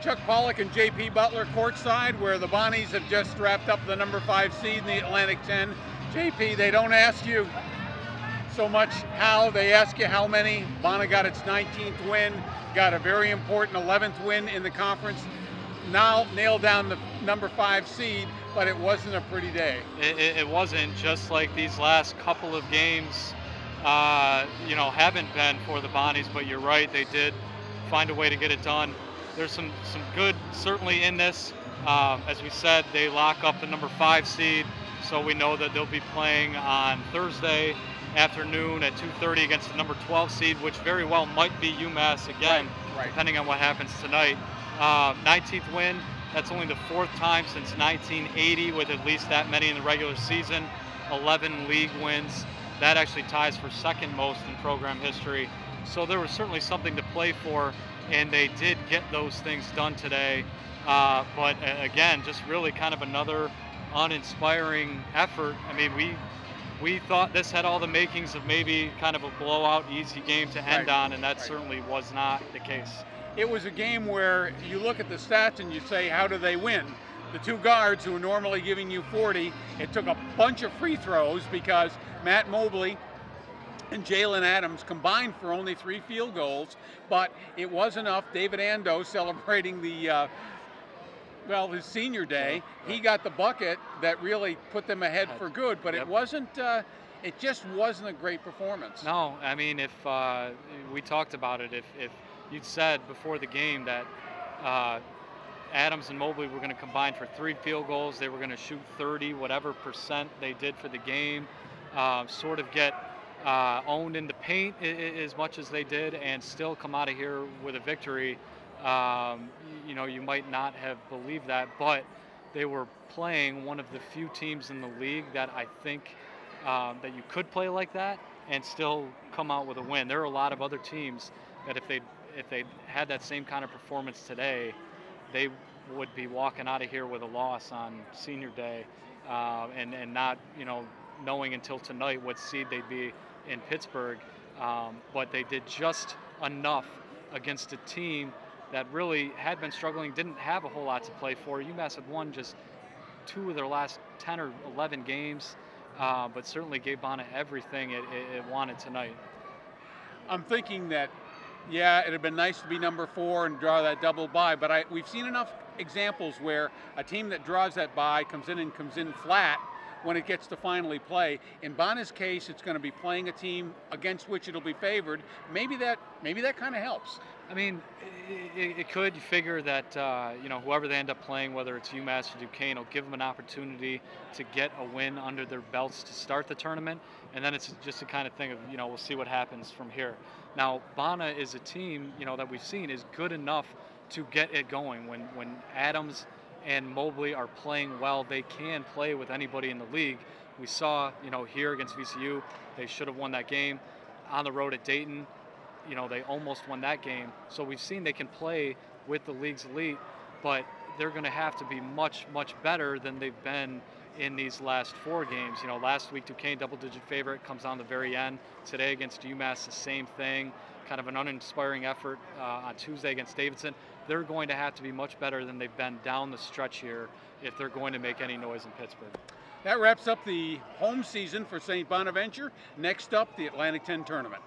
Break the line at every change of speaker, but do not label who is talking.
Chuck Pollock and J.P. Butler courtside, where the Bonnies have just wrapped up the number five seed in the Atlantic 10. J.P., they don't ask you so much how, they ask you how many. Bona got its 19th win, got a very important 11th win in the conference. Now nailed down the number five seed, but it wasn't a pretty day.
It, it, it wasn't just like these last couple of games, uh, you know, haven't been for the Bonnies, but you're right, they did find a way to get it done. There's some, some good certainly in this. Um, as we said, they lock up the number five seed, so we know that they'll be playing on Thursday afternoon at 2:30 against the number 12 seed, which very well might be UMass again,
right, right.
depending on what happens tonight. Uh, 19th win. That's only the fourth time since 1980 with at least that many in the regular season. 11 league wins. That actually ties for second most in program history. So there was certainly something to play for, and they did get those things done today. Uh, but uh, again, just really kind of another uninspiring effort. I mean, we we thought this had all the makings of maybe kind of a blowout, easy game to end
right.
on, and that
right.
certainly was not the case.
It was a game where you look at the stats and you say, how do they win? The two guards who are normally giving you 40, it took a bunch of free throws because Matt Mobley and Jaylen Adams combined for only three field goals, but it was enough. David Andoh celebrating the uh, well, his senior day, he got the bucket that really put them ahead for good. But
yep.
it wasn't. Uh, it just wasn't a great performance.
No, I mean, if uh, we talked about it, if, if you'd said before the game that uh, Adams and Mobley were going to combine for three field goals, they were going to shoot 30, whatever percent they did for the game, uh, sort of get uh, owned in the paint as much as they did, and still come out of here with a victory. Um, you know, you might not have believed that, but they were playing one of the few teams in the league that I think um, that you could play like that and still come out with a win. There are a lot of other teams that if they if they had that same kind of performance today, they would be walking out of here with a loss on senior day, uh, and and not you know knowing until tonight what seed they'd be in Pittsburgh. Um, but they did just enough against a team that really had been struggling, didn't have a whole lot to play for. UMass had won just two of their last 10 or 11 games, uh, but certainly gave Bona everything it, it, it wanted tonight.
I'm thinking that, yeah, it'd have been nice to be number four and draw that double bye, but I, we've seen enough examples where a team that draws that bye comes in and comes in flat when it gets to finally play. In Bona's case, it's going to be playing a team against which it'll be favored. Maybe that maybe that kind of helps.
I mean, it, it could. Figure that uh, you know whoever they end up playing, whether it's UMass or Duquesne, will give them an opportunity to get a win under their belts to start the tournament, and then it's just a kind of thing of you know we'll see what happens from here. Now, Bona is a team you know that we've seen is good enough to get it going. When when Adams and Mobley are playing well, they can play with anybody in the league. We saw you know here against VCU, they should have won that game. On the road at Dayton, you know, they almost won that game. So we've seen they can play with the league's elite, but they're going to have to be much, much better than they've been in these last four games. You know, last week Duquesne double-digit favorite comes on the very end. Today against UMass, the same thing. Kind of an uninspiring effort uh, on Tuesday against Davidson. They're going to have to be much better than they've been down the stretch here if they're going to make any noise in Pittsburgh.
That wraps up the home season for St. Bonaventure. Next up, the Atlantic 10 tournament.